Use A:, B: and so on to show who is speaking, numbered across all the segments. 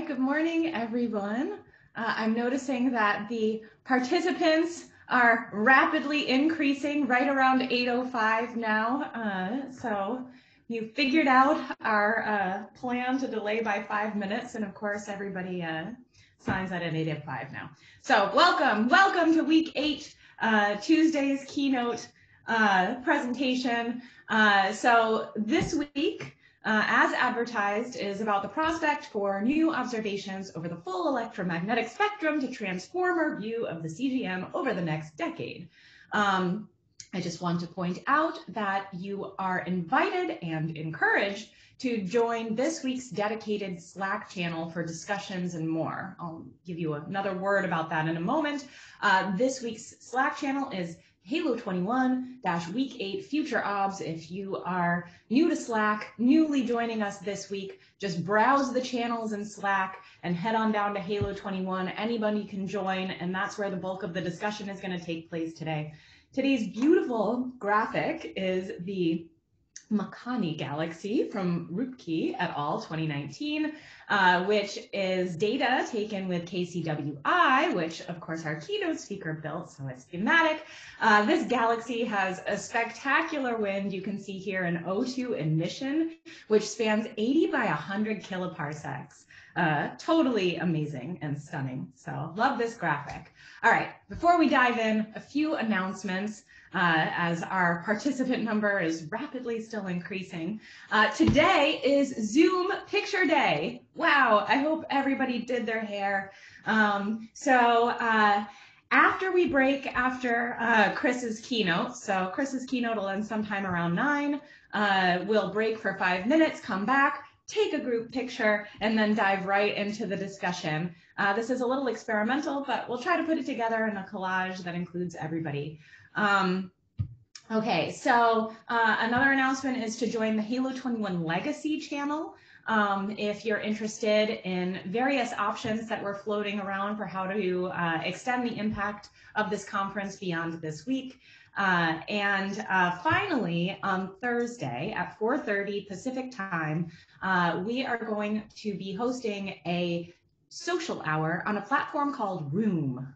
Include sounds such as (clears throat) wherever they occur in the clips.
A: good morning, everyone. Uh, I'm noticing that the participants are rapidly increasing right around 8.05 now. Uh, so you figured out our uh, plan to delay by five minutes. And of course, everybody uh, signs that at 8.05 now. So welcome, welcome to week eight, uh, Tuesday's keynote uh, presentation. so this week, uh, as advertised, is about the prospect for new observations over the full electromagnetic spectrum to transform our view of the CGM over the next decade. Um, I just want to point out that you are invited and encouraged to join this week's dedicated Slack channel for discussions and more. I'll give you another word about that in a moment. Uh, this week's Slack channel is Halo 21 week 8 future obs. If you are new to Slack, newly joining us this week, just browse the channels in Slack and head on down to Halo 21. Anybody can join, and that's where the bulk of the discussion is going to take place today. Today's beautiful graphic is the Makani galaxy from Rupke et al. 2019, uh, which is data taken with KCWI, which of course our keynote speaker built, so it's thematic. Uh, this galaxy has a spectacular wind you can see here an O2 emission, which spans 80 by 100 kiloparsecs. Uh, totally amazing and stunning. So love this graphic. All right, before we dive in, a few announcements uh, as our participant number is rapidly still increasing. Uh, today is Zoom Picture Day. Wow, I hope everybody did their hair. Um, so uh, after we break after uh, Chris's keynote, so Chris's keynote will end sometime around nine, uh, we'll break for five minutes, come back, take a group picture, and then dive right into the discussion. Uh, this is a little experimental, but we'll try to put it together in a collage that includes everybody. Um, okay, so uh, another announcement is to join the Halo 21 Legacy channel. Um, if you're interested in various options that we're floating around for how to uh, extend the impact of this conference beyond this week. Uh, and uh, finally, on Thursday at 4.30 Pacific time, uh, we are going to be hosting a social hour on a platform called Room.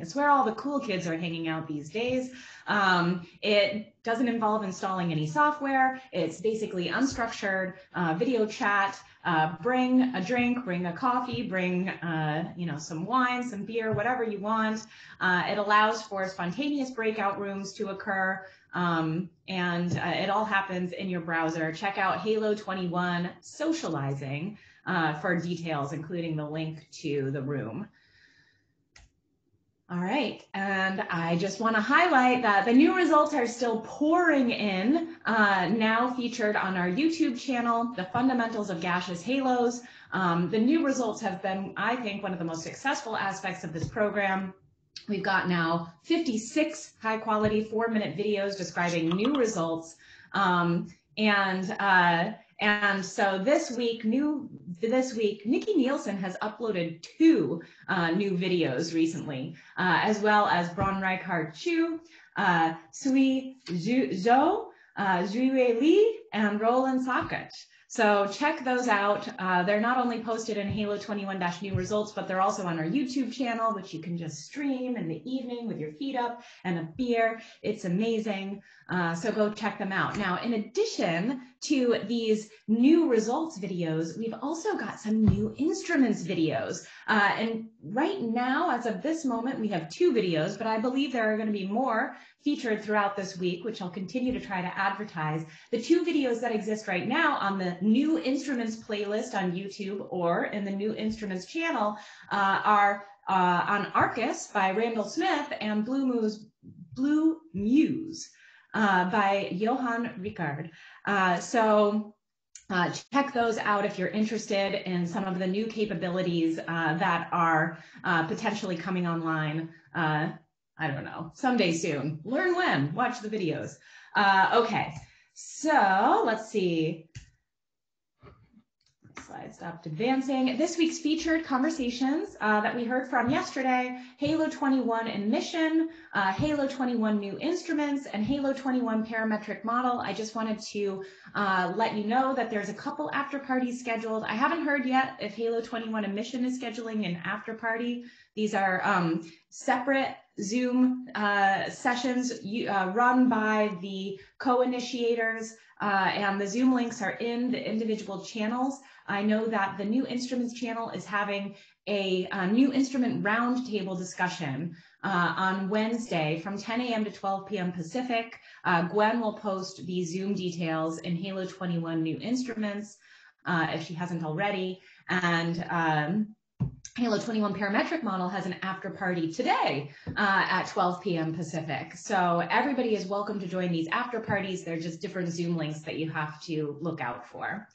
A: It's where all the cool kids are hanging out these days. Um, it doesn't involve installing any software. It's basically unstructured uh, video chat. Uh, bring a drink, bring a coffee, bring uh, you know some wine, some beer, whatever you want. Uh, it allows for spontaneous breakout rooms to occur. Um, and uh, it all happens in your browser. Check out Halo 21 Socializing uh, for details, including the link to the room. All right, and I just want to highlight that the new results are still pouring in, uh, now featured on our YouTube channel, The Fundamentals of Gaseous Halos. Um, the new results have been, I think, one of the most successful aspects of this program. We've got now 56 high quality four minute videos describing new results. Um, and uh, and so this week, new this week, Nikki Nielsen has uploaded two uh, new videos recently, uh, as well as Bron Reichardt Chu, uh, Sui Zhou, uh, Zhuye Li, and Roland Sakic. So check those out. Uh, they're not only posted in Halo 21-new results, but they're also on our YouTube channel, which you can just stream in the evening with your feet up and a beer. It's amazing. Uh, so go check them out. Now, in addition to these new results videos, we've also got some new instruments videos. Uh, and right now, as of this moment, we have two videos, but I believe there are going to be more featured throughout this week, which I'll continue to try to advertise. The two videos that exist right now on the new instruments playlist on YouTube or in the new instruments channel uh, are uh, on Arcus by Randall Smith and Blue Muse, Blue Muse uh, by Johan Richard. Uh, so uh, check those out if you're interested in some of the new capabilities uh, that are uh, potentially coming online. Uh, I don't know, someday soon. Learn when, watch the videos. Uh, okay, so let's see. Slide stopped advancing. This week's featured conversations uh, that we heard from yesterday, Halo 21 emission, uh, Halo 21 new instruments, and Halo 21 parametric model. I just wanted to uh, let you know that there's a couple after parties scheduled. I haven't heard yet if Halo 21 emission is scheduling an after party. These are um, separate Zoom uh, sessions uh, run by the co-initiators uh, and the Zoom links are in the individual channels. I know that the new instruments channel is having a, a new instrument roundtable discussion uh, on Wednesday from 10 a.m. to 12 p.m. Pacific. Uh, Gwen will post the Zoom details in Halo 21 new instruments uh, if she hasn't already. And um, Halo 21 parametric model has an after party today uh, at 12 p.m. Pacific. So everybody is welcome to join these after parties. They're just different Zoom links that you have to look out for.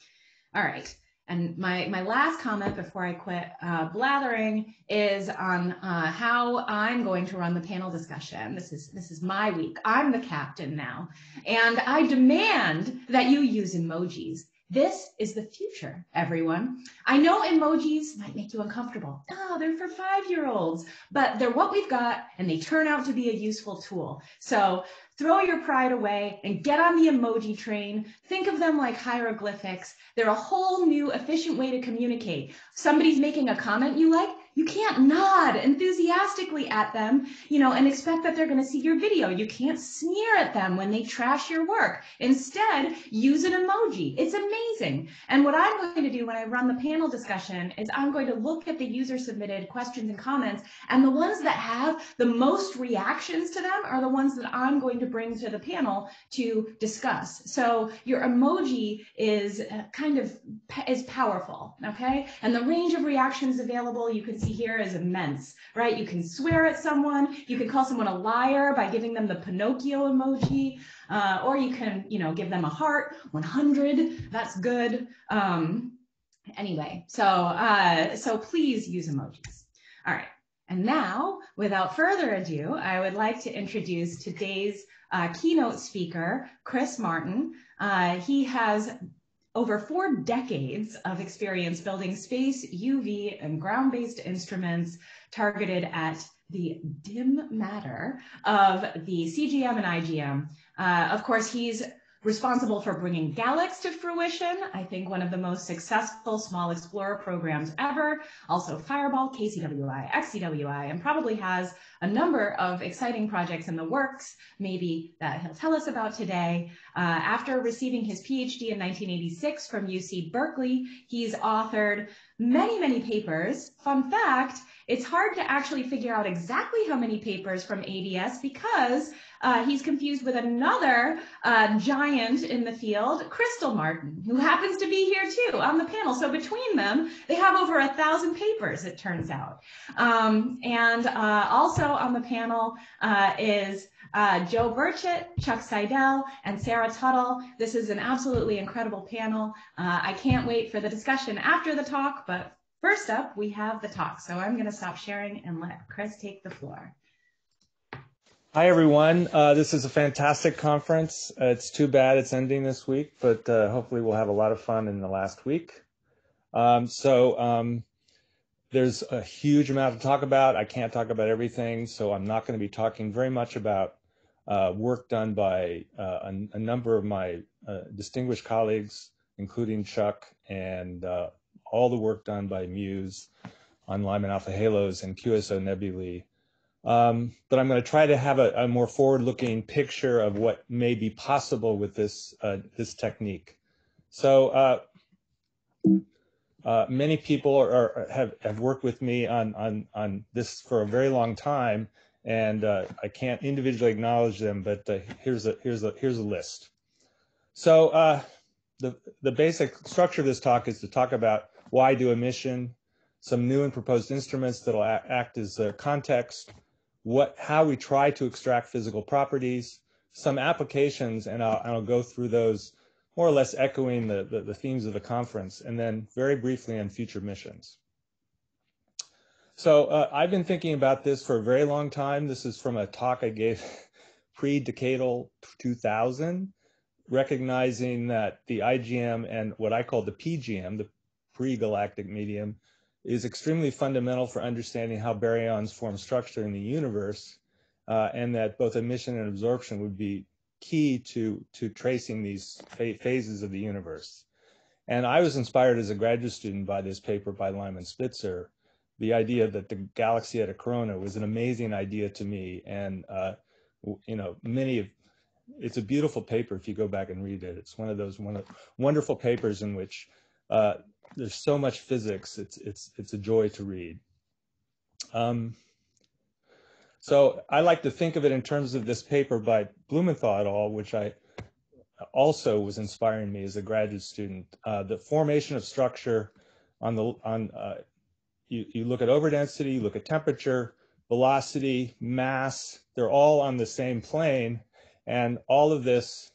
A: All right. And my, my last comment before I quit uh, blathering is on uh, how I'm going to run the panel discussion. This is, this is my week. I'm the captain now. And I demand that you use emojis. This is the future, everyone. I know emojis might make you uncomfortable. Oh, they're for five-year-olds, but they're what we've got and they turn out to be a useful tool. So throw your pride away and get on the emoji train. Think of them like hieroglyphics. They're a whole new efficient way to communicate. Somebody's making a comment you like, you can't nod enthusiastically at them, you know, and expect that they're going to see your video. You can't sneer at them when they trash your work. Instead, use an emoji. It's amazing. And what I'm going to do when I run the panel discussion is I'm going to look at the user submitted questions and comments, and the ones that have the most reactions to them are the ones that I'm going to bring to the panel to discuss. So your emoji is uh, kind of is powerful, okay? And the range of reactions available, you can see here is immense, right? You can swear at someone, you can call someone a liar by giving them the Pinocchio emoji, uh, or you can, you know, give them a heart, 100, that's good. Um, anyway, so, uh, so please use emojis. All right. And now, without further ado, I would like to introduce today's uh, keynote speaker, Chris Martin. Uh, he has over four decades of experience building space, UV, and ground-based instruments targeted at the dim matter of the CGM and IGM. Uh, of course, he's responsible for bringing GALEX to fruition. I think one of the most successful small explorer programs ever. Also Fireball, KCWI, XCWI, and probably has a number of exciting projects in the works, maybe that he'll tell us about today. Uh, after receiving his PhD in 1986 from UC Berkeley, he's authored many, many papers. Fun fact, it's hard to actually figure out exactly how many papers from ADS because uh, he's confused with another uh, giant in the field, Crystal Martin, who happens to be here too on the panel. So between them, they have over a thousand papers, it turns out. Um, and uh, also on the panel uh, is uh, Joe Burchett, Chuck Steidel, and Sarah Tuttle. This is an absolutely incredible panel. Uh, I can't wait for the discussion after the talk, but first up, we have the talk. So I'm going to stop sharing and let Chris take the floor.
B: Hi, everyone. Uh, this is a fantastic conference. Uh, it's too bad it's ending this week, but uh, hopefully we'll have a lot of fun in the last week. Um, so um, there's a huge amount to talk about. I can't talk about everything, so I'm not going to be talking very much about uh, work done by uh, a, a, number of my uh, distinguished colleagues, including Chuck, and all the work done by Muse on Lyman alpha halos and QSO nebulae um, but I'm going to try to have a, a, more forward-looking picture of what may be possible with this uh, this technique. So uh, uh, many people are, are, have have worked with me on on on this for a very long time, and uh, I can't individually acknowledge them. But uh, here's a here's a here's a list. So uh, the the basic structure of this talk is to talk about why do emission, some new and proposed instruments that'll act as a context what, how we try to extract physical properties, some applications, and I'll, I'll go through those more or less echoing the, the, the, themes of the conference, and then very briefly on future missions. So uh, I've been thinking about this for a very long time. This is from a talk I gave (laughs) pre-decadal 2000, recognizing that the IGM and what I call the PGM, the pre-galactic medium is extremely fundamental for understanding how baryons form structure in the universe, uh, and that both emission and absorption would be key to, to tracing these phases of the universe. And I was inspired as a graduate student by this paper by Lyman Spitzer. The idea that the galaxy had a corona was an amazing idea to me. And, uh, you know, many of, it's a beautiful paper if you go back and read it. It's one of those one, wonderful papers in which uh, there's so much physics. It's, it's, it's a joy to read. Um, so I like to think of it in terms of this paper by Blumenthal et al., which I also was inspiring me as a graduate student. Uh, the formation of structure on the on uh, you, you look at overdensity, you look at temperature, velocity, mass, they're all on the same plane. And all of this,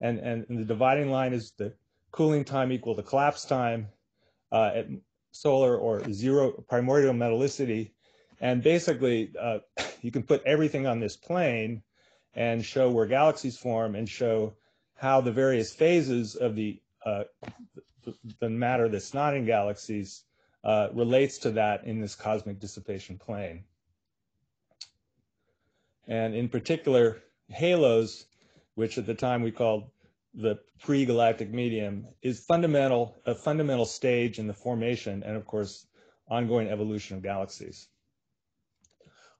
B: and, and, and the dividing line is the cooling time equal to collapse time uh, at solar or zero primordial metallicity. And basically, uh, (laughs) you can put everything on this plane and show where galaxies form and show how the various phases of the, uh, the matter that's not in galaxies uh, relates to that in this cosmic dissipation plane. And in particular, halos, which at the time we called the pre-galactic medium, is fundamental, a fundamental stage in the formation and of course, ongoing evolution of galaxies.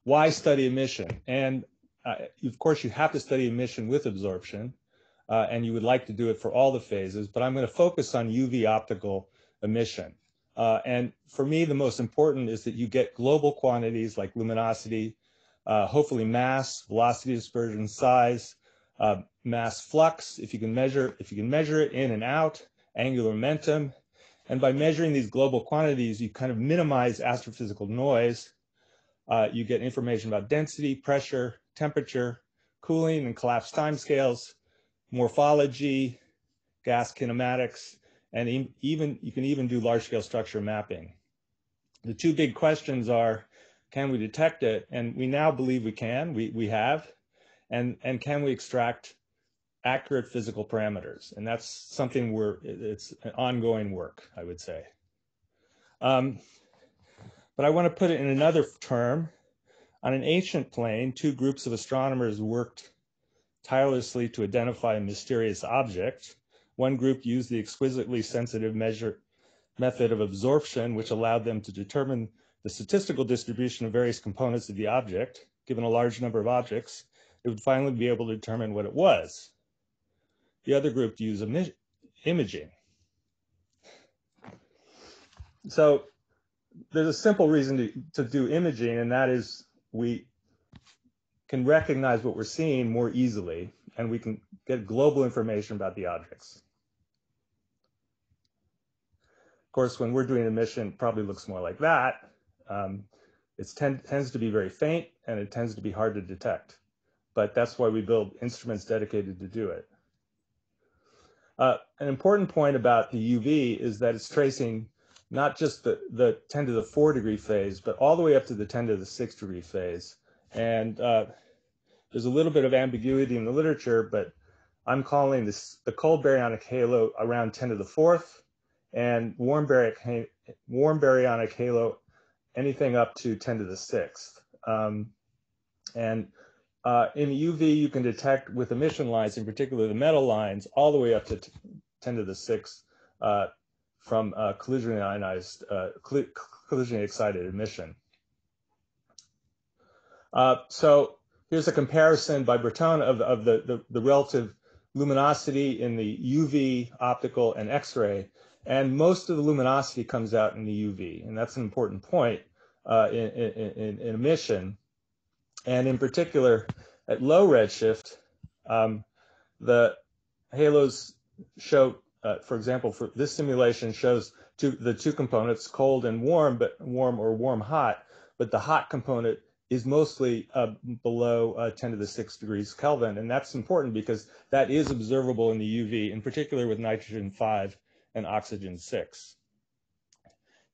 B: Why study emission? And uh, of course, you have to study emission with absorption uh, and you would like to do it for all the phases, but I'm going to focus on UV optical emission. Uh, and for me, the most important is that you get global quantities like luminosity, uh, hopefully mass, velocity dispersion, size, uh, mass flux, if you can measure, if you can measure it in and out, angular momentum. And by measuring these global quantities, you kind of minimize astrophysical noise. Uh, you get information about density, pressure, temperature, cooling, and collapse timescales morphology, gas kinematics, and even you can even do large scale structure mapping. The two big questions are, can we detect it? And we now believe we can, we, we have, and, and can we extract accurate physical parameters? And that's something we're, it's ongoing work, I would say. Um, but I want to put it in another term. On an ancient plane, two groups of astronomers worked tirelessly to identify a mysterious object. One group used the exquisitely sensitive measure method of absorption, which allowed them to determine the statistical distribution of various components of the object. Given a large number of objects, it would finally be able to determine what it was. The other group used imaging. So there's a simple reason to, to do imaging, and that is we can recognize what we're seeing more easily, and we can get global information about the objects. Of course, when we're doing emission, it probably looks more like that. Um, it tend, tends to be very faint, and it tends to be hard to detect. But that's why we build instruments dedicated to do it. Uh, an important point about the UV is that it's tracing not just the, the 10 to the 4 degree phase, but all the way up to the 10 to the 6 degree phase. And uh, there's a little bit of ambiguity in the literature, but I'm calling this the cold baryonic halo around 10 to the fourth, and warm baryonic, warm baryonic halo anything up to 10 to the sixth. Um, and uh, in UV, you can detect with emission lines, in particular the metal lines, all the way up to 10 to the sixth uh, from uh, collision ionized, uh, collision excited emission. Uh, so here's a comparison by Bertone of, of the, the, the, relative luminosity in the UV, optical, and X-ray. And most of the luminosity comes out in the UV. And that's an important point uh, in, in, in, emission. And in particular, at low redshift, um, the halos show, uh, for example, for this simulation shows two, the two components, cold and warm, but warm or warm hot. But the hot component is mostly uh, below uh, 10 to the 6 degrees Kelvin. And that's important because that is observable in the UV, in particular with nitrogen 5 and oxygen 6.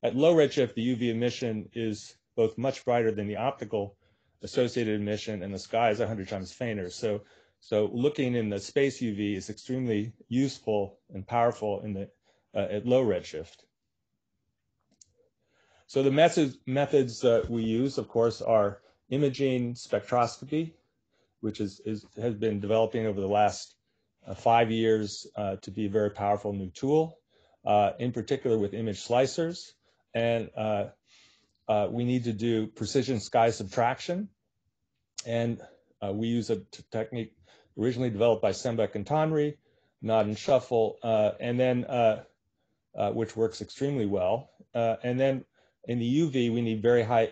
B: At low redshift, the UV emission is both much brighter than the optical associated emission, and the sky is 100 times fainter. So, so looking in the space UV is extremely useful and powerful in the, uh, at low redshift. So the methods, methods that we use, of course, are imaging spectroscopy, which is, is has been developing over the last uh, five years uh, to be a very powerful new tool, uh, in particular with image slicers. And uh, uh, we need to do precision sky subtraction. And uh, we use a technique originally developed by Sembach and Tonry, nod and shuffle, and then which works extremely well. and then in the UV, we need very high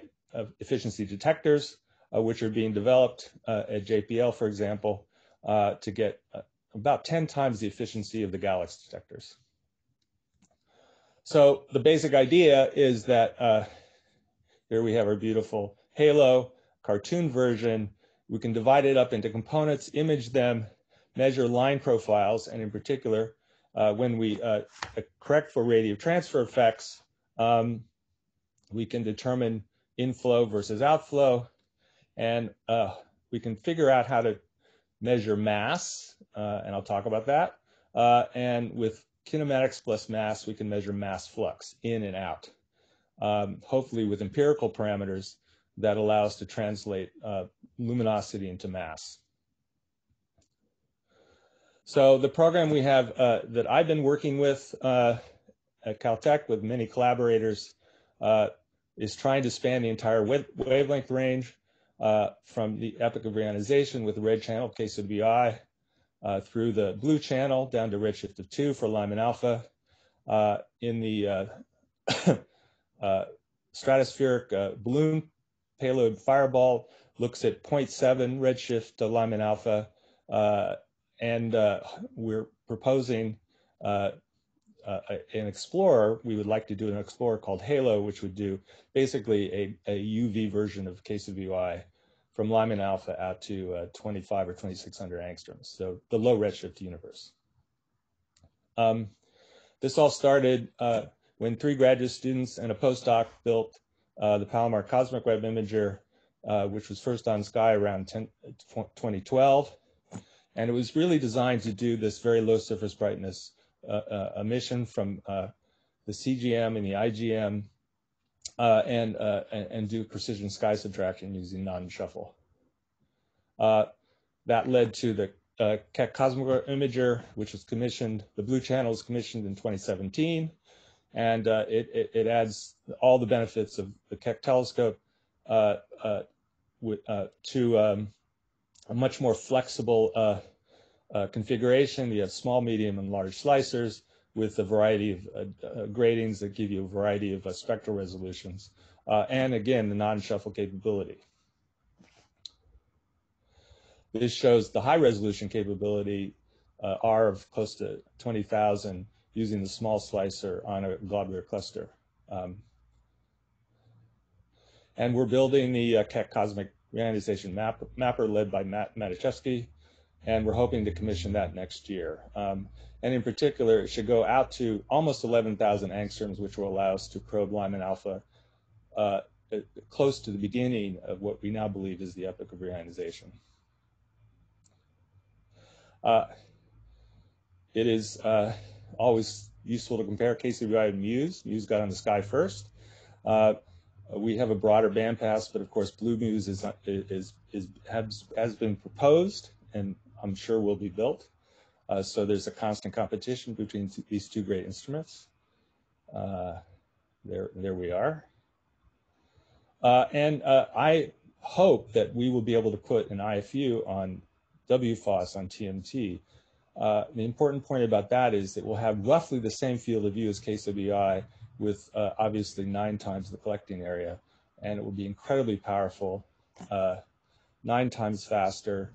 B: efficiency detectors, which are being developed at JPL, for example, to get about 10 times the efficiency of the GALEX detectors. So the basic idea is that uh, here we have our beautiful halo cartoon version. We can divide it up into components, image them, measure line profiles, and in particular, uh, when we uh, correct for radiative transfer effects, um, we can determine inflow versus outflow, and uh, we can figure out how to measure mass, uh, and I'll talk about that. Uh, and with kinematics plus mass, we can measure mass flux in and out, hopefully with empirical parameters that allow us to translate uh, luminosity into mass. So the program we have uh, that I've been working with uh, at Caltech with many collaborators uh, is trying to span the entire wavelength range uh, from the epoch of reionization with the red channel KCWI uh, through the blue channel down to redshift of 2 for Lyman alpha. In the stratospheric uh, balloon payload fireball looks at 0.7 redshift to Lyman alpha, and we're proposing uh, an explorer, we would like to do an explorer called Halo, which would do basically a, a UV version of KCWI from Lyman alpha out to uh, 25 or 2600 angstroms, so the low redshift universe. Um, this all started uh, when three graduate students and a postdoc built uh, the Palomar Cosmic Web Imager, uh, which was first on Sky around 10, 2012. And it was really designed to do this very low surface brightness uh, uh, emission from the CGM and the IGM uh, and, uh, and do precision sky subtraction using nod-shuffle. Uh, that led to the uh, Keck Cosmic Imager, which was commissioned, the blue channel was commissioned in 2017, and uh, it, it, it, adds all the benefits of the Keck telescope uh, with, to um, a much more flexible configuration. You have small, medium, and large slicers with a variety of uh, uh, gratings that give you a variety of uh, spectral resolutions. Uh, and again, the nod-shuffle capability. This shows the high resolution capability uh, R of close to 20,000 using the small slicer on a globular cluster. Um, and we're building the uh, Keck Cosmic Reionization map, Mapper led by Matt Matuszewski, and we're hoping to commission that next year. Um, and in particular, it should go out to almost 11,000 angstroms, which will allow us to probe Lyman alpha uh, close to the beginning of what we now believe is the epoch of reionization. Uh, it is uh, always useful to compare KCWI and MUSE. MUSE got on the sky first. Uh, we have a broader bandpass, but of course, Blue MUSE is, is, is, has, has been proposed and I'm sure will be built. Uh, so there's a constant competition between these two great instruments. Uh, there, there we are. Uh, and uh, I hope that we will be able to put an IFU on WFOS on TMT. Uh, the important point about that is it will have roughly the same field of view as KCWI with uh, obviously nine times the collecting area. And it will be incredibly powerful, nine times faster,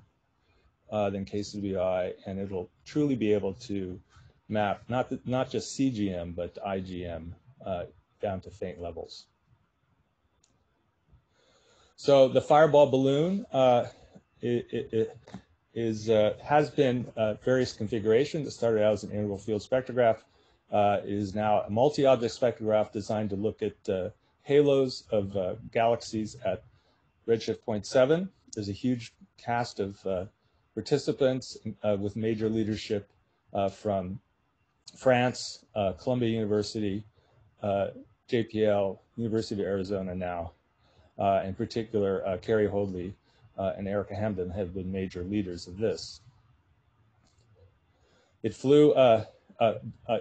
B: uh, than KCWI, and it'll truly be able to map not, the, not just CGM, but IGM uh, down to faint levels. So the fireball balloon uh, it, it, it is, uh, has been uh, various configurations. It started out as an integral field spectrograph. Uh, is now a multi-object spectrograph designed to look at uh, halos of uh, galaxies at redshift 0.7. There's a huge cast of participants uh, with major leadership from France, Columbia University, JPL, University of Arizona now. In particular, Keri Hoadley uh, and Erica Hamden have been major leaders of this. It flew, uh, uh, uh,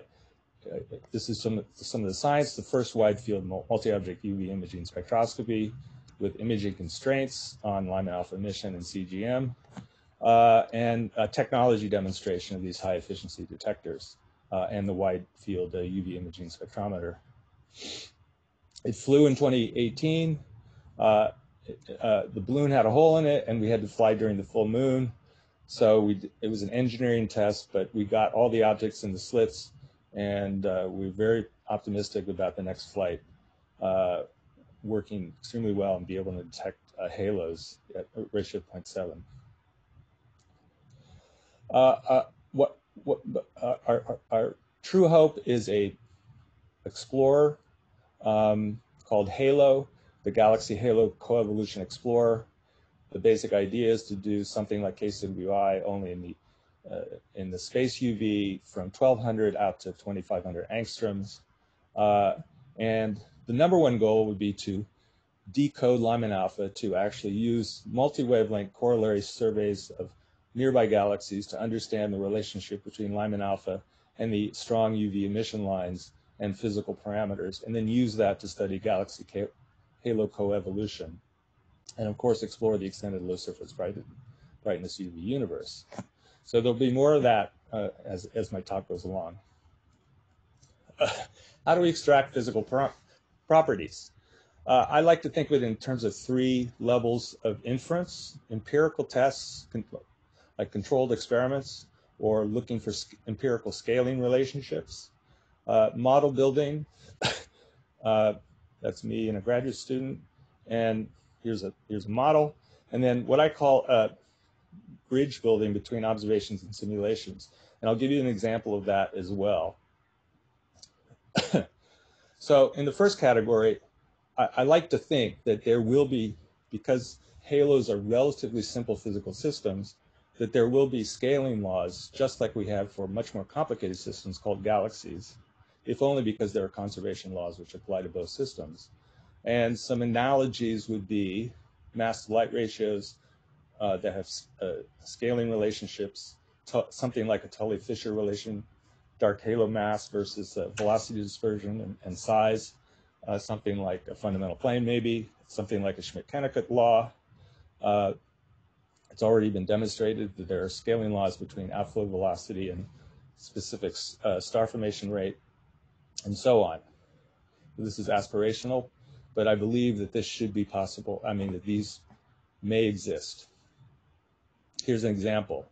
B: this is some, some of the science, the first wide field multi-object UV imaging spectroscopy with imaging constraints on Lyman alpha emission and CGM, and a technology demonstration of these high efficiency detectors and the wide field UV imaging spectrometer. It flew in 2018. Uh, uh, the balloon had a hole in it, and we had to fly during the full moon. So we, it was an engineering test, but we got all the objects in the slits, and uh, we're very optimistic about the next flight uh, working extremely well and be able to detect uh, halos at ratio 0.7. Uh, what what our, our, our true hope is a explorer um, called HALO, the Galaxy Halo Coevolution Explorer. The basic idea is to do something like KCWI only in the uh, in the space UV from 1200 out to 2500 angstroms. Uh, and the number one goal would be to decode Lyman alpha to actually use multi-wavelength corollary surveys of nearby galaxies to understand the relationship between Lyman alpha and the strong UV emission lines and physical parameters, and then use that to study galaxy halo coevolution, and of course explore the extended low surface brightness UV universe. So there'll be more of that uh, as, as my talk goes along. Uh, how do we extract physical pro properties? Uh, I like to think of it in terms of three levels of inference, empirical tests, con like controlled experiments, or looking for empirical scaling relationships, uh, model building. (laughs) that's me and a graduate student. And here's a, here's a model. And then what I call a bridge building between observations and simulations. And I'll give you an example of that as well. (coughs) so in the first category, I, I like to think that there will be, because halos are relatively simple physical systems, that there will be scaling laws, just like we have for much more complicated systems called galaxies if only because there are conservation laws which apply to both systems. And some analogies would be mass to light ratios uh, that have uh, scaling relationships, something like a Tully-Fisher relation, dark halo mass versus uh, velocity dispersion and, and size, uh, something like a fundamental plane maybe, something like a Schmidt-Kennicutt law. Uh, it's already been demonstrated that there are scaling laws between outflow velocity and specific uh, star formation rate and so on. This is aspirational, but I believe that this should be possible. I mean, that these may exist. Here's an example.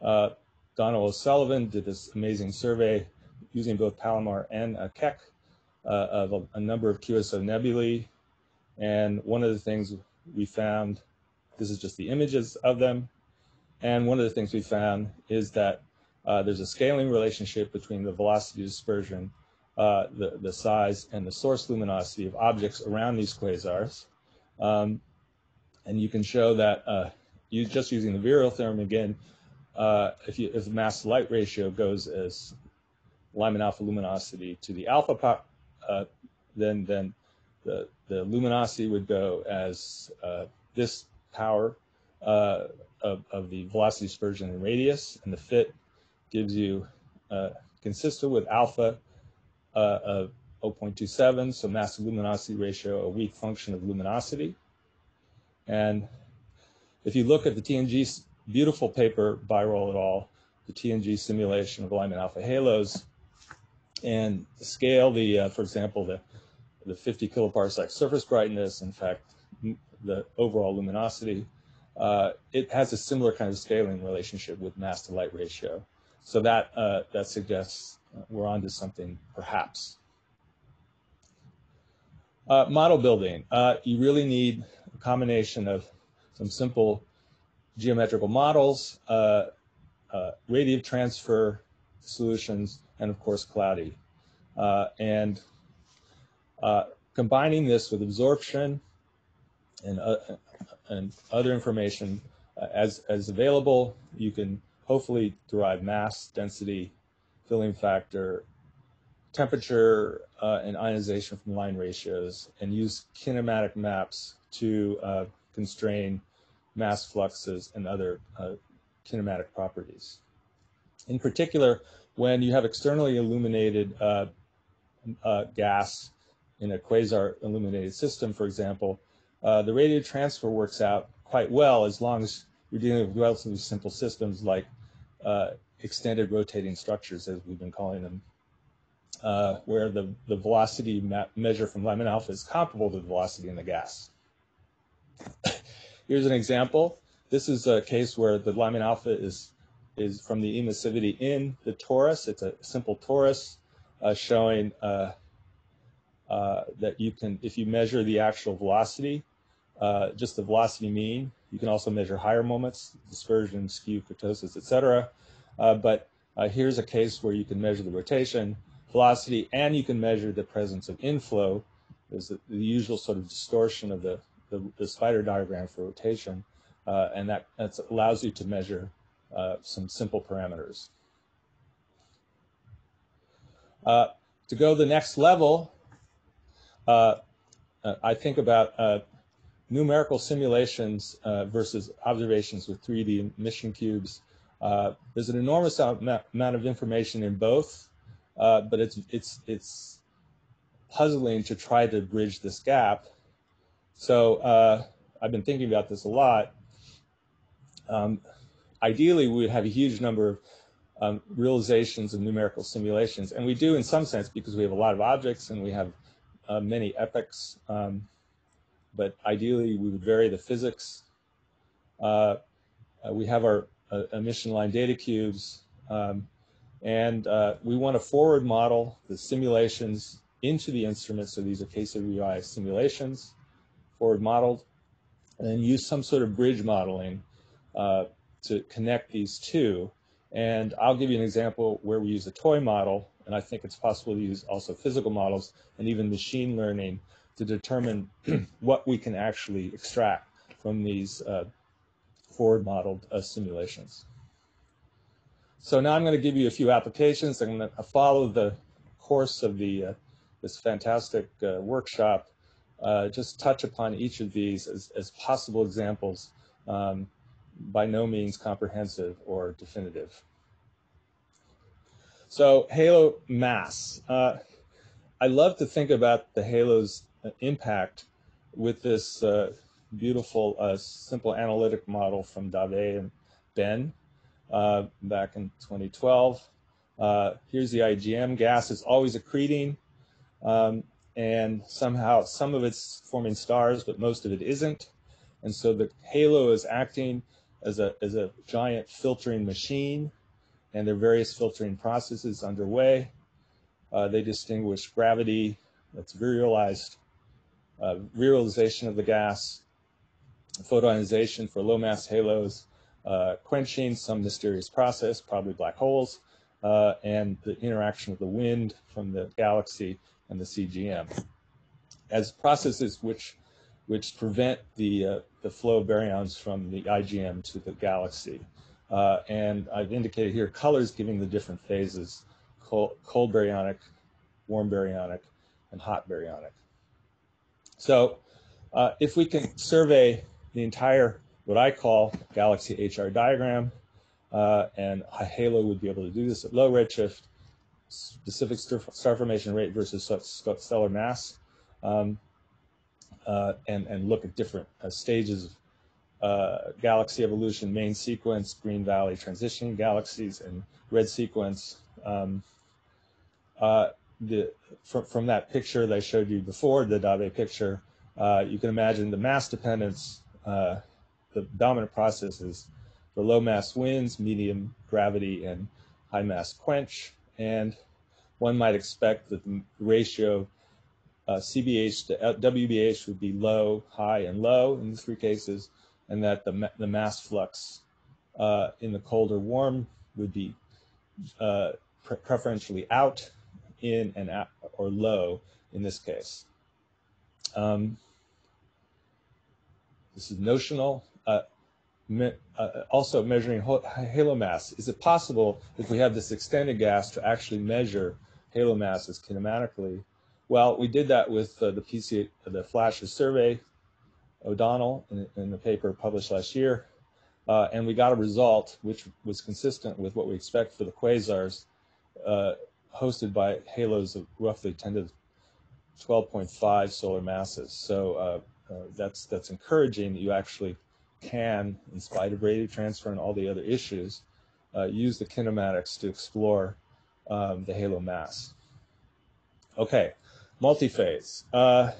B: Uh, Donal O'Sullivan did this amazing survey using both Palomar and uh, Keck uh, of a, a, number of QSO nebulae. And one of the things we found, this is just the images of them. And one of the things we found is that uh, there's a scaling relationship between the velocity dispersion uh, the, the size and the source luminosity of objects around these quasars. Um, and you can show that uh, you just using the virial theorem again, uh, if, you, if the mass light ratio goes as Lyman alpha luminosity to the alpha, uh, then then the the luminosity would go as uh, this power of, of the velocity dispersion and radius, and the fit gives you consistent with alpha uh, of 0.27, so mass luminosity ratio, a weak function of luminosity. And if you look at the TNG beautiful paper by Byrohl et al., the TNG simulation of Lyman alpha halos, and scale the, uh, for example, the, the 50 kiloparsec surface brightness, in fact, the overall luminosity, uh, it has a similar kind of scaling relationship with mass to light ratio. So that, uh, that suggests we're onto something perhaps. Uh, model building. Uh, you really need a combination of some simple geometrical models, uh, uh radiative transfer solutions, and of course cloudy. Uh, and uh, combining this with absorption and, and other information as, as available, you can hopefully derive mass, density, filling factor, temperature uh, and ionization from line ratios and use kinematic maps to uh, constrain mass fluxes and other uh, kinematic properties. In particular, when you have externally illuminated uh, uh, gas in a quasar illuminated system, for example, uh, the radiative transfer works out quite well as long as you're dealing with relatively simple systems like extended rotating structures, as we've been calling them, uh, where the, the velocity measure from Lyman alpha is comparable to the velocity in the gas. (laughs) Here's an example. This is a case where the Lyman alpha is, is from the emissivity in the torus. It's a simple torus uh, showing uh, uh that you can, if you measure the actual velocity, uh, just the velocity mean, you can also measure higher moments, dispersion, skew, kurtosis, etc. Uh, but here's a case where you can measure the rotation velocity, and you can measure the presence of inflow. Is the, the usual sort of distortion of the, the, the spider diagram for rotation, uh, and that allows you to measure uh, some simple parameters. Uh, to go the next level, uh, uh, I think about uh, numerical simulations versus observations with 3D mission cubes. There's an enormous amount of information in both. Uh, but it's it's it's puzzling to try to bridge this gap. So uh, I've been thinking about this a lot. Um, ideally, we would have a huge number of um, realizations of numerical simulations, and we do in some sense because we have a lot of objects and we have uh, many epochs. Um, but ideally, we would vary the physics. Uh, uh, we have our uh, emission line data cubes. Um, and uh, we want to forward model the simulations into the instrument. So these are KCWI simulations, forward modeled, and then use some sort of bridge modeling uh, to connect these two. And I'll give you an example where we use a toy model, and I think it's possible to use also physical models and even machine learning to determine (clears throat) what we can actually extract from these uh, forward modeled uh, simulations. So now I'm going to give you a few applications. I'm going to follow the course of the uh, this fantastic uh, workshop. Uh, just touch upon each of these as, as possible examples, um, by no means comprehensive or definitive. So halo mass. Uh, I love to think about the halo's uh, impact with this uh, beautiful, simple analytic model from Dave and Ben uh, back in 2012. Uh, here's the IgM gas is always accreting, um, and somehow some of it's forming stars, but most of it isn't. And so the halo is acting as a, as a giant filtering machine, and there are various filtering processes underway. Uh, they distinguish gravity, that's virialized, uh, virialization of the gas, photoionization for low mass halos, uh, quenching some mysterious process, probably black holes, uh, and the interaction of the wind from the galaxy and the CGM as processes which which prevent the uh, the flow of baryons from the IGM to the galaxy. Uh, and I've indicated here colors giving the different phases, cold, cold baryonic, warm baryonic, and hot baryonic. So uh, if we can survey the entire what I call galaxy HR diagram, uh, and HALO would be able to do this at low redshift, specific star formation rate versus stellar mass, um, uh, and, and look at different uh, stages of uh, galaxy evolution, main sequence, green valley transition galaxies, and red sequence. Um, uh, the, from, from that picture that I showed you before, the Dave picture, uh, you can imagine the mass dependence the dominant processes for low mass winds, medium gravity, and high mass quench. And one might expect that the ratio uh, CBH to WBH would be low, high, and low in the three cases, and that the, the mass flux uh, in the cold or warm would be uh, pre preferentially out, in, and out, or low in this case. Um, this is notional uh, me, uh, also measuring halo mass. Is it possible if we have this extended gas to actually measure halo masses kinematically. Well, we did that with uh, the PC, the flashes survey, O'Donnell in, in, the paper published last year, uh, and we got a result which was consistent with what we expect for the quasars, uh, hosted by halos of roughly 10 to 12.5 solar masses. So uh, uh, that's that's encouraging that you actually can, in spite of radiative transfer and all the other issues, uh, use the kinematics to explore um, the halo mass. Okay, multiphase. Uh,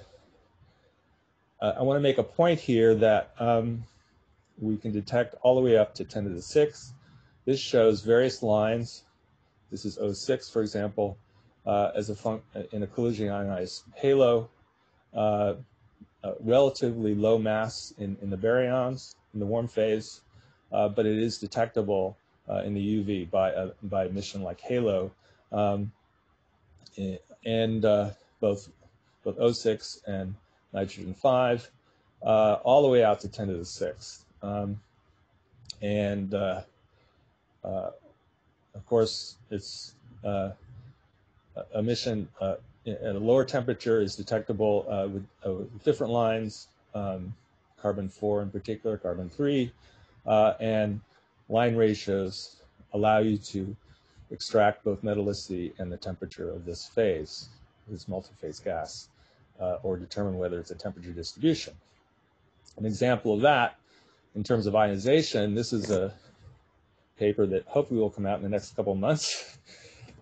B: uh, I want to make a point here that um, we can detect all the way up to 10 to the 6. This shows various lines. This is O6, for example, uh, as a in a collision ionized halo. Uh, uh, relatively low mass in, in the baryons in the warm phase, uh, but it is detectable uh, in the UV by a, by emission like halo, um, and uh, both both O6 and nitrogen 5, uh, all the way out to 10 to the 6th. Um, and uh, of course, it's a emission at a lower temperature is detectable uh, with, uh, different lines, um, carbon 4 in particular, carbon 3, uh, and line ratios allow you to extract both metallicity and the temperature of this phase, this multi-phase gas, uh, or determine whether it's a temperature distribution. An example of that, in terms of ionization, this is a paper that hopefully will come out in the next couple of months. (laughs)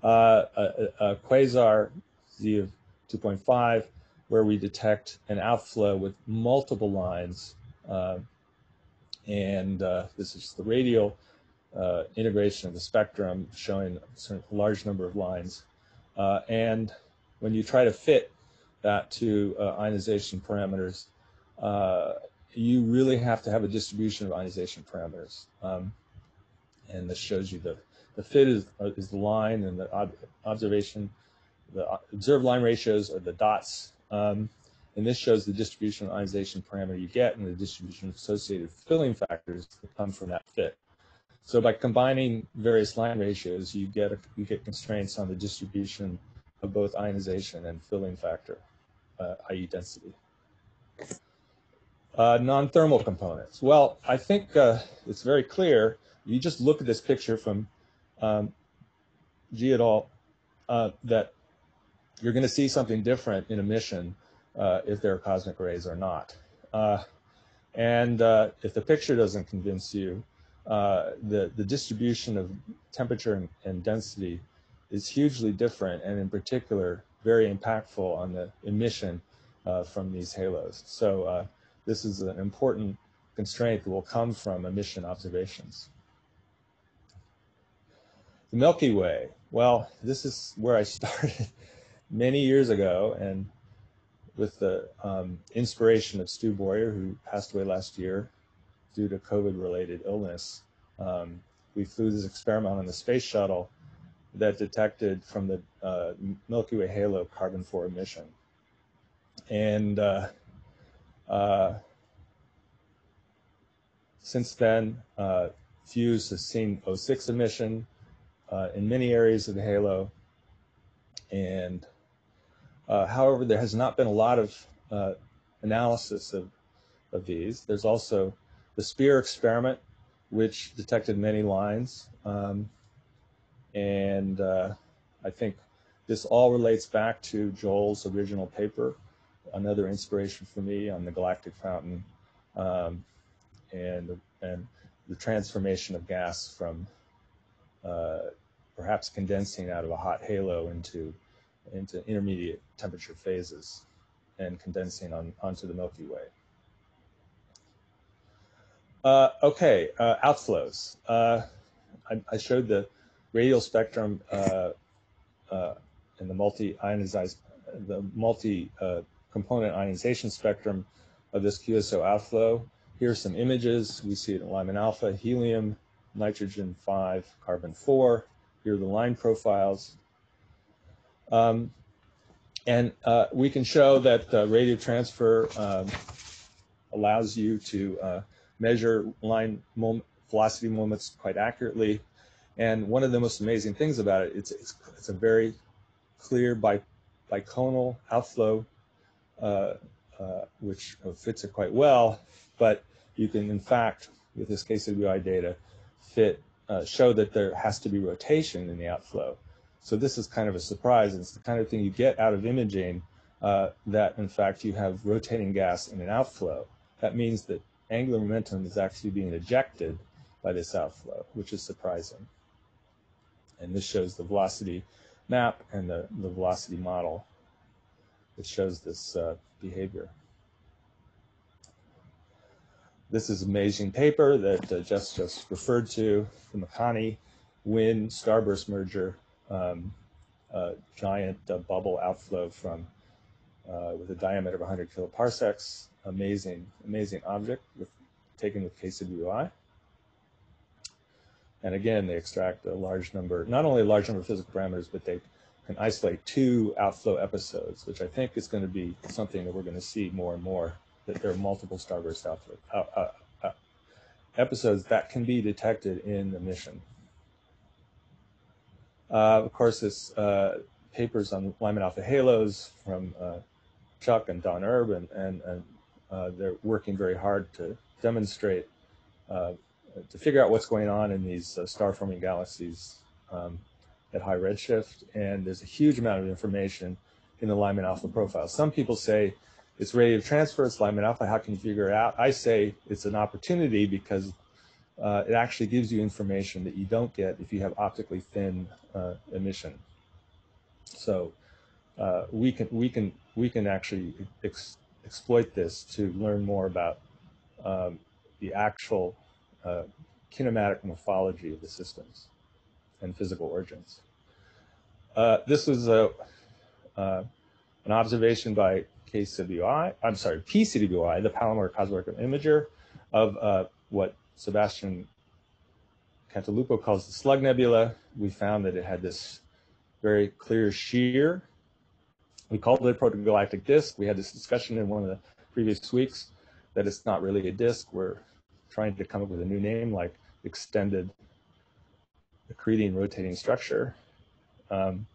B: Uh, a, a, quasar Z of 2.5, where we detect an outflow with multiple lines. Uh, and uh, this is the radial uh, integration of the spectrum showing a large number of lines. Uh, and when you try to fit that to uh, ionization parameters, uh, you really have to have a distribution of ionization parameters. Um, and this shows you the, the fit is, is the line and the ob observation the observed line ratios are the dots. Um, and this shows the distribution of ionization parameter you get and the distribution of associated filling factors that come from that fit. So by combining various line ratios, you get a, you get constraints on the distribution of both ionization and filling factor, uh, i.e. density. Uh, non-thermal components. Well, I think uh, it's very clear. You just look at this picture from um, Ji et al. Uh, that you're going to see something different in emission uh, if there are cosmic rays or not. Uh, and uh, if the picture doesn't convince you, uh, the, the distribution of temperature and, and, density is hugely different and in particular very impactful on the emission uh, from these halos. So uh, this is an important constraint that will come from emission observations. The Milky Way, well, this is where I (laughs) started many years ago, and with the um, inspiration of Stu Bowyer, who passed away last year due to COVID-related illness, um, we flew this experiment on the space shuttle that detected from the uh, Milky Way halo carbon-4 emission. And uh, uh, since then, uh, FUSE has seen O6 emission uh, in many areas of the halo, and uh, however, there has not been a lot of uh, analysis of, of these. There's also the SPEAR experiment, which detected many lines. Um, and uh, I think this all relates back to Joel's original paper, another inspiration for me on the galactic fountain um, and, and the transformation of gas from uh, perhaps condensing out of a hot halo into into intermediate temperature phases and condensing on, onto the Milky Way. Uh, okay, uh, outflows. Uh, I, I, showed the radial spectrum uh, uh, and the multi-ionized, the multi-component uh, ionization spectrum of this QSO outflow. Here are some images. We see it in Lyman alpha, helium, nitrogen 5, carbon 4. Here are the line profiles. Um, and uh, we can show that uh, radiative transfer um, allows you to uh, measure line velocity moments quite accurately. And one of the most amazing things about it, it's, it's, it's a very clear bi biconal outflow, uh, uh, which fits it quite well. But you can, in fact, with this KCWI data, fit uh, show that there has to be rotation in the outflow. So this is kind of a surprise. It's the kind of thing you get out of imaging uh, that, in fact, you have rotating gas in an outflow. That means that angular momentum is actually being ejected by this outflow, which is surprising. And this shows the velocity map and the, the velocity model that shows this uh, behavior. This is amazing paper that uh, Jess just referred to, the Makani wind starburst merger, um, giant uh, bubble outflow from uh, with a diameter of 100 kiloparsecs. Amazing, amazing object with, taken with KCWI. And again, they extract a large number, not only a large number of physical parameters, but they can isolate two outflow episodes, which I think is going to be something that we're going to see more and more, that there are multiple starburst outflow, uh, uh, uh, episodes that can be detected in the mission. Uh, of course, this uh, papers on Lyman alpha halos from uh, Chuck and Dawn Erb, and, and, and they're working very hard to demonstrate to figure out what's going on in these uh, star-forming galaxies um, at high redshift. And there's a huge amount of information in the Lyman alpha profile. Some people say it's radiative transfer, it's Lyman alpha, how can you figure it out? I say it's an opportunity because uh, it actually gives you information that you don't get if you have optically thin uh, emission. So uh, we can we can we can actually ex exploit this to learn more about um, the actual uh, kinematic morphology of the systems and physical origins. Uh, this was a, uh, an observation by KCWI, I'm sorry, PCWI, the Palomar Cosmological Imager, of what Sebastian Cantalupo calls the slug nebula. We found that it had this very clear shear. We called it a protogalactic disk. We had this discussion in one of the previous weeks that it's not really a disk. We're trying to come up with a new name like extended accreting rotating structure. Um,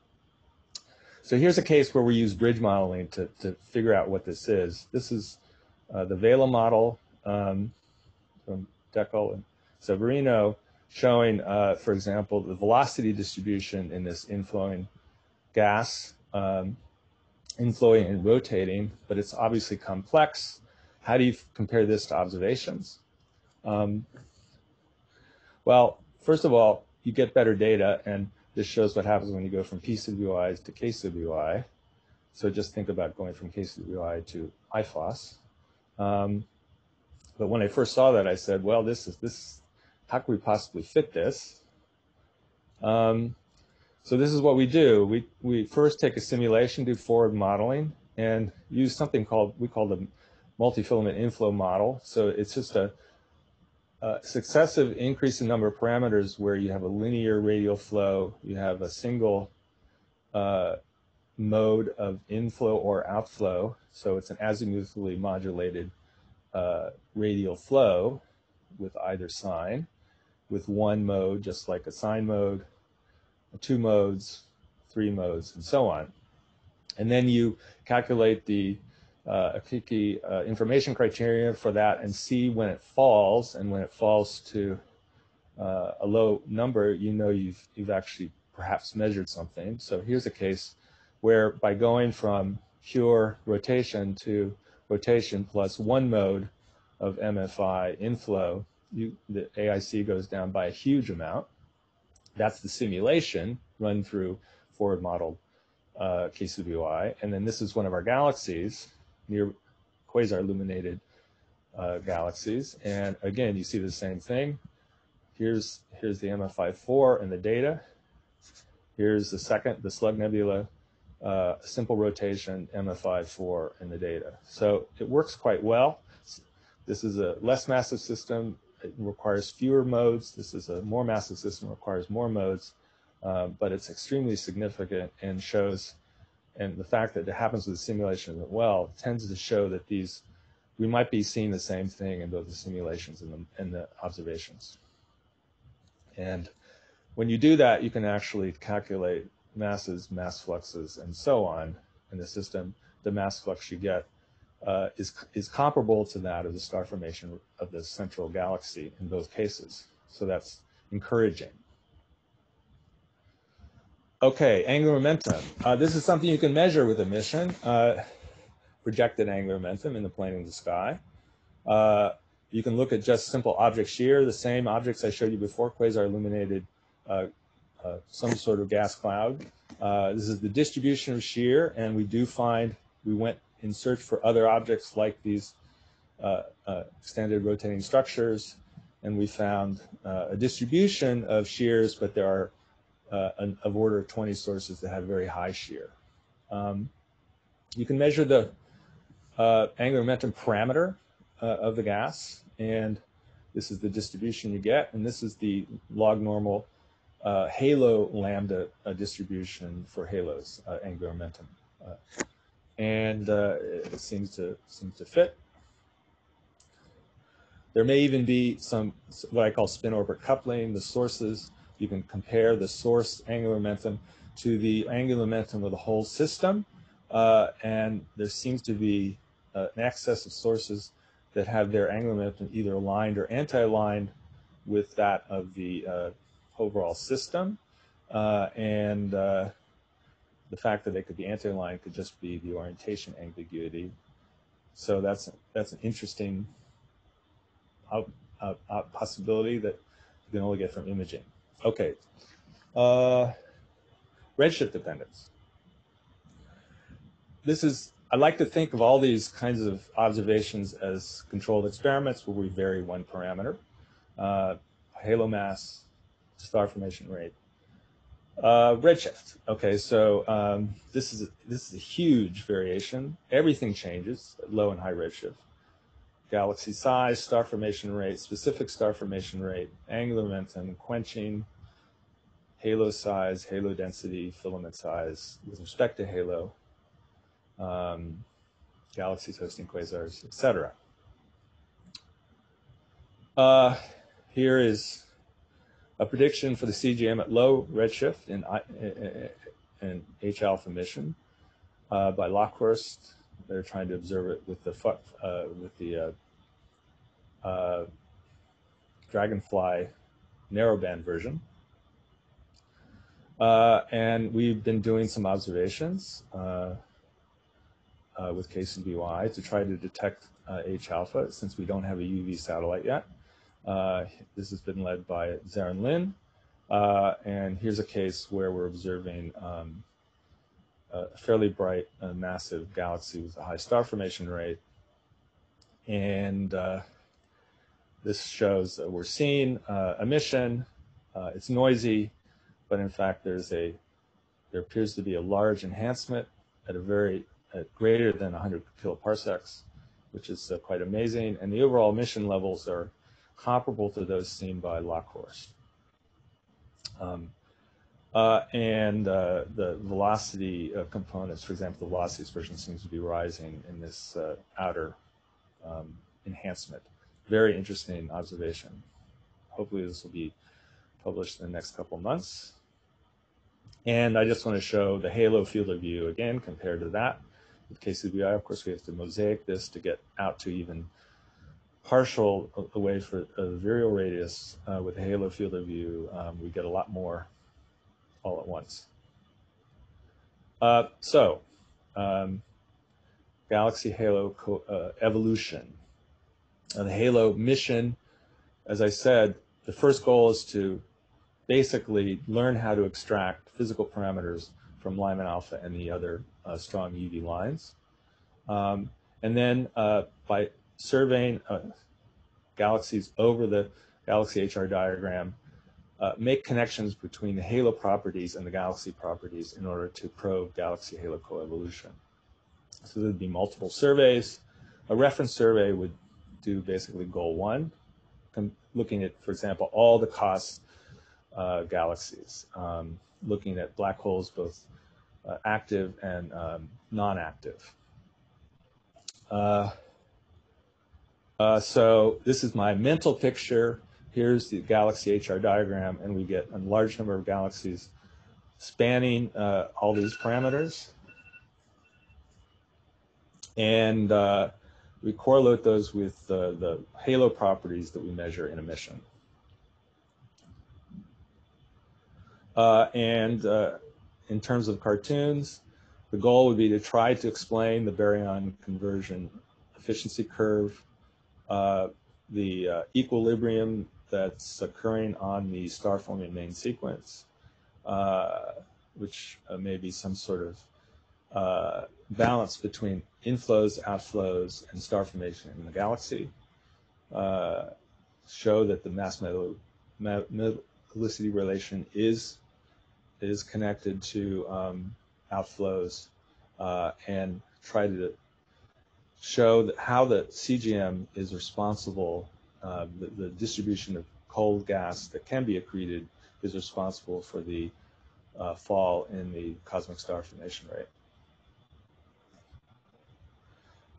B: so here's a case where we use bridge modeling to, to figure out what this is. This is uh, the Vela model um, from Dekel and Ceverino showing, uh, for example, the velocity distribution in this inflowing gas, um, inflowing and rotating, but it's obviously complex. How do you compare this to observations? Um, well, first of all, you get better data, and this shows what happens when you go from PCWIs to KCWI. So just think about going from KCWI to IFOS. Um, but when I first saw that, I said, well, this is this. How can we possibly fit this? Um, so this is what we do. We we first take a simulation, do forward modeling, and use something called we call the multi-filament inflow model. So it's just a uh, successive increase in number of parameters where you have a linear radial flow, you have a single uh, mode of inflow or outflow. So it's an azimuthally modulated uh, radial flow with either sign, with one mode, just like a sine mode, two modes, three modes, and so on. And then you calculate the uh, Akaike uh, information criteria for that and see when it falls. And when it falls to uh, a low number, you know you've, you've actually perhaps measured something. So here's a case where by going from pure rotation to rotation plus one mode of MFI inflow, you, the AIC goes down by a huge amount. That's the simulation run through forward model uh, KCWI. And then this is one of our galaxies near quasar illuminated uh, galaxies. And again, you see the same thing. Here's, here's the MFI4 and the data. Here's the second, the Slug Nebula, uh, simple rotation, MFI4 in the data. So it works quite well. This is a less massive system. It requires fewer modes. This is a more massive system, requires more modes, uh, but it's extremely significant and shows and the fact that it happens with the simulation as well tends to show that these we might be seeing the same thing in both the simulations and the, and the observations. And when you do that, you can actually calculate masses, mass fluxes, and so on in the system, the mass flux you get uh, is, is comparable to that of the star formation of the central galaxy in both cases. So that's encouraging. Okay, angular momentum. Uh, this is something you can measure with a mission, uh, projected angular momentum in the plane of the sky. Uh, you can look at just simple object shear, the same objects I showed you before, quasar illuminated, uh, uh, some sort of gas cloud. Uh, this is the distribution of shear, and we do find, we went in search for other objects like these extended rotating structures, and we found a distribution of shears, but there are uh, an, of order of 20 sources that have very high shear. Um, you can measure the uh, angular momentum parameter uh, of the gas, and this is the distribution you get, and this is the log normal uh, halo lambda uh, distribution for halos, uh, angular momentum. and it seems to seems to fit. There may even be some what I call spin orbit coupling. The sources you can compare the source angular momentum to the angular momentum of the whole system. Uh, and there seems to be uh, an excess of sources that have their angular momentum either aligned or anti-aligned with that of the uh, overall system. Uh, and uh, the fact that they could be anti-aligned could just be the orientation ambiguity. So that's that's an interesting out, out, out possibility that you can only get from imaging. Okay. Uh, redshift dependence. This is, I like to think of all these kinds of observations as controlled experiments where we vary one parameter, uh, halo mass, star formation rate. Uh, redshift. Okay, so um, this is a, this is a huge variation. Everything changes at low and high redshift galaxy size, star formation rate, specific star formation rate, angular momentum, quenching, halo size, halo density, filament size with respect to halo, um, galaxies hosting quasars, etc. Uh, here is a prediction for the CGM at low redshift in, H alpha mission uh, by Lokhorst they're trying to observe it with the uh, with the uh, uh, Dragonfly narrowband version. Uh, and we've been doing some observations uh, with KCWI to try to detect H alpha since we don't have a UV satellite yet. This has been led by Zeren Lin. and here's a case where we're observing um, a fairly bright, uh, massive galaxy with a high star formation rate. And uh, this shows that we're seeing uh, emission. Uh, it's noisy, but in fact, there's a there appears to be a large enhancement at a very at greater than 100 kiloparsecs, which is uh, quite amazing. And the overall emission levels are comparable to those seen by Lokhorst. Um, uh, and uh, the velocity uh, components, for example, the velocity dispersion seems to be rising in this uh, outer um, enhancement. Very interesting observation. Hopefully this will be published in the next couple months. And I just want to show the halo field of view again compared to that. With KCWI, of course, we have to mosaic this to get out to even partial away for the virial radius uh, with the halo field of view. Um, we get a lot more all at once. Uh, so, um, Galaxy Halo uh, evolution. Uh, the Halo mission, as I said, the first goal is to basically learn how to extract physical parameters from Lyman alpha and the other uh, strong UV lines. Um, and then uh, by surveying uh, galaxies over the galaxy HR diagram, uh, make connections between the halo properties and the galaxy properties in order to probe galaxy halo coevolution. So there'd be multiple surveys. A reference survey would do basically goal one, looking at, for example, all the COS uh, galaxies, um, looking at black holes, both uh, active and um, non-active. Uh, uh so this is my mental picture here's the galaxy HR diagram, and we get a large number of galaxies spanning uh, all these parameters. And uh, we correlate those with the halo properties that we measure in emission. Uh, and uh, in terms of cartoons, the goal would be to try to explain the baryon conversion efficiency curve, uh, the uh, equilibrium that's occurring on the star forming main sequence, uh, which uh, may be some sort of uh, balance between inflows, outflows, and star formation in the galaxy. Show that the mass metallicity relation is is connected to um, outflows uh, and try to show that how the CGM is responsible, uh, the, the, distribution of cold gas that can be accreted is responsible for the uh, fall in the cosmic star formation rate.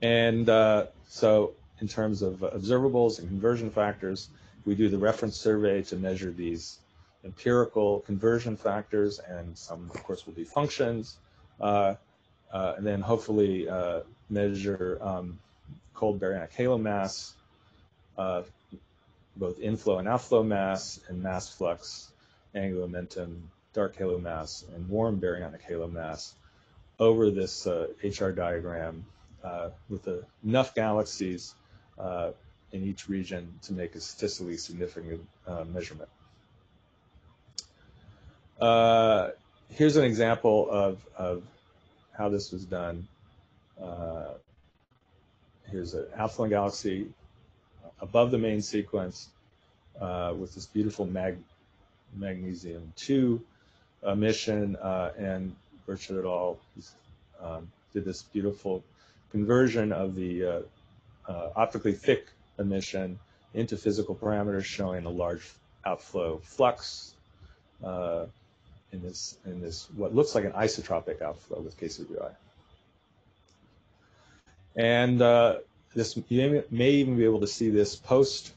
B: And uh, so in terms of observables and conversion factors, we do the reference survey to measure these empirical conversion factors, and some, of course, will be functions. Uh, uh, and then hopefully uh, measure um, cold baryonic halo mass, uh, both inflow and outflow mass, and mass flux, angular momentum, dark halo mass, and warm baryonic halo mass over this HR diagram with enough galaxies in each region to make a statistically significant measurement. Uh, here's an example of, of how this was done. Uh, here's an outflowing galaxy above the main sequence uh, with this beautiful mag magnesium 2 emission, uh, and Burchett et al. Um, did this beautiful conversion of the uh, uh, optically thick emission into physical parameters showing a large outflow flux uh, in this in this what looks like an isotropic outflow with KCWI. And uh, this you may even be able to see this post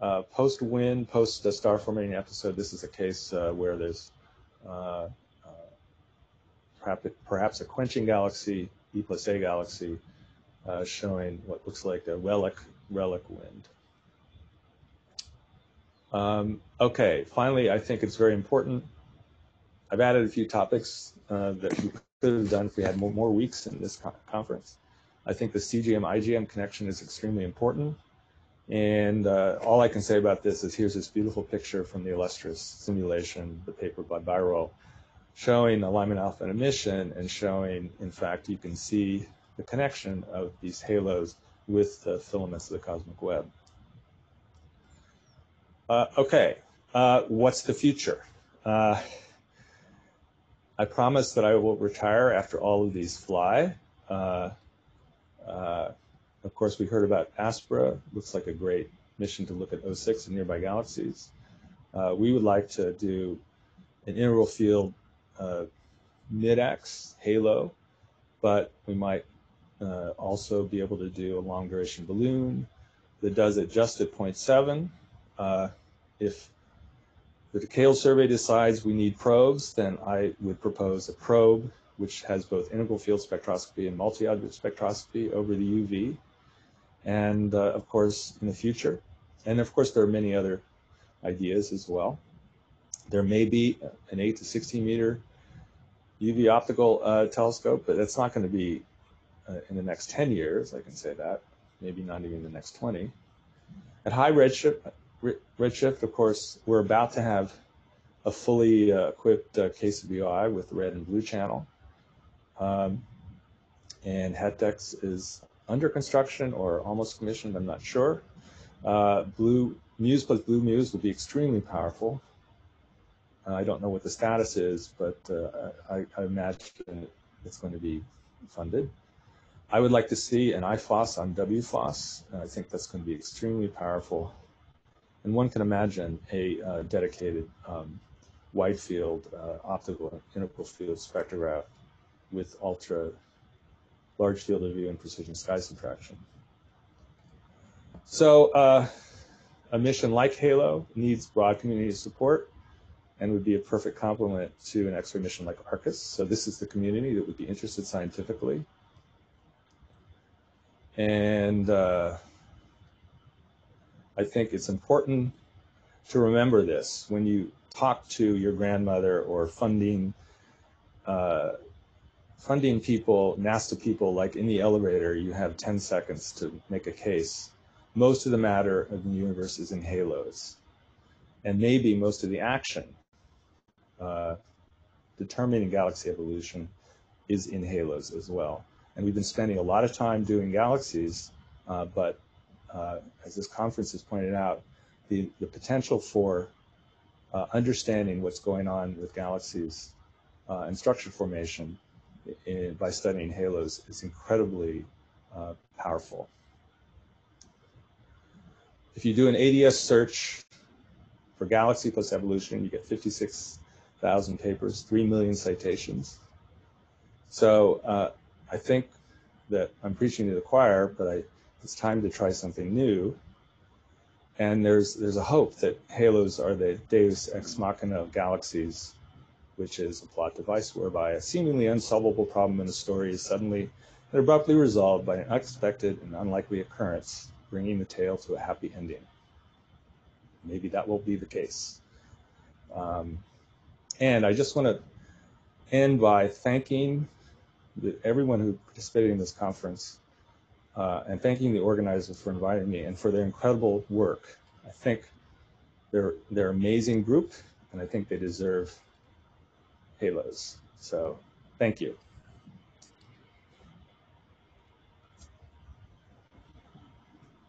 B: uh, post wind, post the star forming episode. This is a case uh, where there's uh, uh, perhaps a quenching galaxy, E plus A galaxy, showing what looks like a relic relic wind. Um, okay, finally, I think it's very important I've added a few topics uh, that we could have done if we had more, more weeks in this co conference. I think the CGM IGM connection is extremely important. And uh, all I can say about this is here's this beautiful picture from the Illustris simulation, the paper by Byrohl, showing a Lyman alpha and emission and showing, in fact, you can see the connection of these halos with the filaments of the cosmic web. Uh, okay, uh, what's the future? I promise that I will retire after all of these fly. Uh, uh, of course, we heard about Aspera. Looks like a great mission to look at O6 and nearby galaxies. Uh, we would like to do an integral field uh, MIDEX halo, but we might uh, also be able to do a long duration balloon that does it just at 0.7. Uh, if the Decadal survey decides we need probes, then I would propose a probe which has both integral field spectroscopy and multi-object spectroscopy over the UV. And uh, of course, in the future, and of course, there are many other ideas as well. There may be an 8 to 16 meter UV optical uh, telescope, but that's not going to be uh, in the next 10 years, I can say that, maybe not even the next 20. At high redshift, Redshift, of course, we're about to have a fully uh, equipped uh, KCWI with red and blue channel. Um, and HETDEX is under construction or almost commissioned, I'm not sure. Uh, blue Muse plus Blue Muse will be extremely powerful. I don't know what the status is, but uh, I, I, imagine it's going to be funded. I would like to see an IFOS on WFOS. I think that's going to be extremely powerful and one can imagine a uh, dedicated um, wide field uh, optical integral field spectrograph with ultra large field of view and precision sky subtraction. So uh, a mission like HALO needs broad community support. and would be a perfect complement to an X-ray mission like ARCUS. So this is the community that would be interested scientifically. And uh, I think it's important to remember this when you talk to your grandmother or funding uh, funding people, NASA people, like in the elevator, you have 10 seconds to make a case. Most of the matter of the universe is in halos. And maybe most of the action uh, determining galaxy evolution is in halos as well. And we've been spending a lot of time doing galaxies, uh, but uh, as this conference has pointed out, the, the potential for uh, understanding what's going on with galaxies uh, and structure formation in, by studying halos is incredibly uh, powerful. If you do an ADS search for galaxy plus evolution, you get 56,000 papers, 3 million citations. So uh, I think that I'm preaching to the choir, but I, it's time to try something new. And there's there's a hope that halos are the deus ex machina of galaxies, which is a plot device whereby a seemingly unsolvable problem in a story is suddenly and abruptly resolved by an unexpected and unlikely occurrence, bringing the tale to a happy ending. Maybe that will be the case. Um, and I just want to end by thanking the, everyone who participated in this conference uh, and thanking the organizers for inviting me and for their incredible work. I think they're they're amazing group, and I think they deserve halos. So, thank you.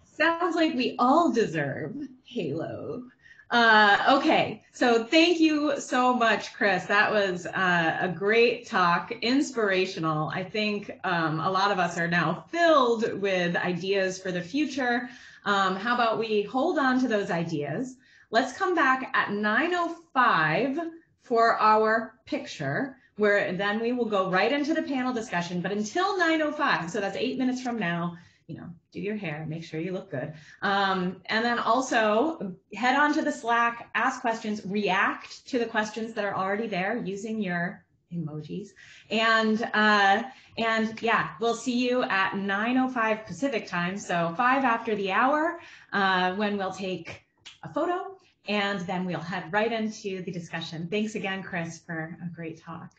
A: Sounds like we all deserve Halo. Uh, okay, so thank you so much, Chris. That was uh, a great talk, inspirational. I think um, a lot of us are now filled with ideas for the future. Um, how about we hold on to those ideas? Let's come back at 9.05 for our picture, where then we will go right into the panel discussion. But until 9.05, so that's eight minutes from now, you know, do your hair, make sure you look good. Um, and then also head on to the Slack, ask questions, react to the questions that are already there using your emojis. And uh, and yeah, we'll see you at 9.05 Pacific time, so five after the hour, uh, when we'll take a photo and then we'll head right into the discussion. Thanks again, Chris, for a great talk.